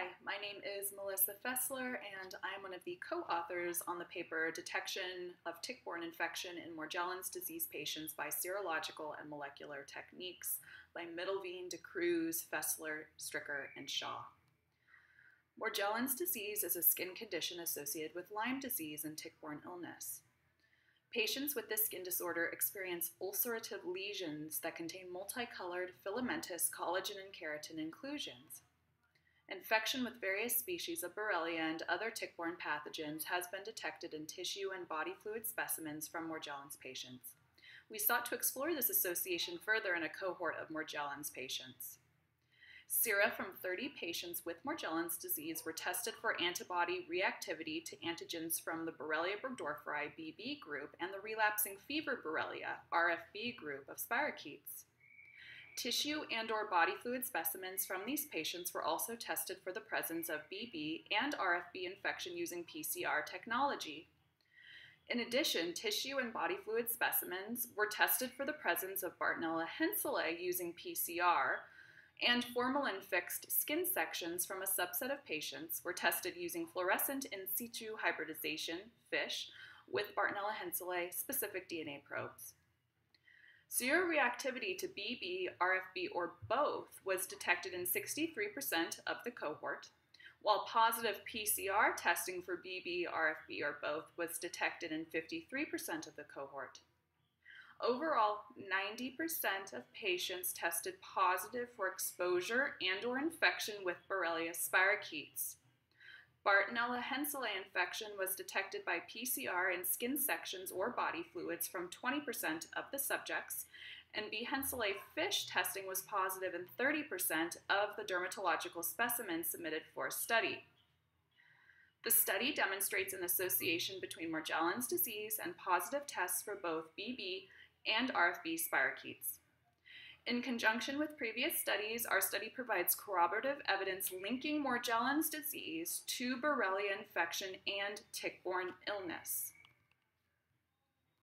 Hi, my name is Melissa Fesler, and I am one of the co authors on the paper Detection of Tick-Borne Infection in Morgellons Disease Patients by Serological and Molecular Techniques by Middelveen, Du Cruz, Fesler, Stricker, and Shah. Morgellons disease is a skin condition associated with Lyme disease and tick-borne illness. Patients with this skin disorder experience ulcerative lesions that contain multicolored filamentous collagen and keratin inclusions. Infection with various species of Borrelia and other tick-borne pathogens has been detected in tissue and body fluid specimens from Morgellons patients. We sought to explore this association further in a cohort of Morgellons patients. Sera from 30 patients with Morgellons disease were tested for antibody reactivity to antigens from the Borrelia burgdorferi BB group and the relapsing fever Borrelia RFB group of spirochetes. Tissue and or body fluid specimens from these patients were also tested for the presence of BB and RFB infection using PCR technology. In addition, tissue and body fluid specimens were tested for the presence of Bartonella henselae using PCR, and formalin fixed skin sections from a subset of patients were tested using fluorescent in situ hybridization, FISH, with Bartonella henselae specific DNA probes. Seroreactivity to BB, RFB, or both was detected in 63% of the cohort, while positive PCR testing for BB, RFB, or both was detected in 53% of the cohort. Overall, 90% of patients tested positive for exposure and or infection with Borrelia spirochetes. Bartonella henselae infection was detected by PCR in skin sections or body fluids from 20% of the subjects, and B. henselae FISH testing was positive in 30% of the dermatological specimens submitted for study. The study demonstrates an association between Morgellons disease and positive tests for both BB and RFB spirochetes. In conjunction with previous studies, our study provides corroborative evidence linking Morgellons disease to Borrelia infection and tick-borne illness.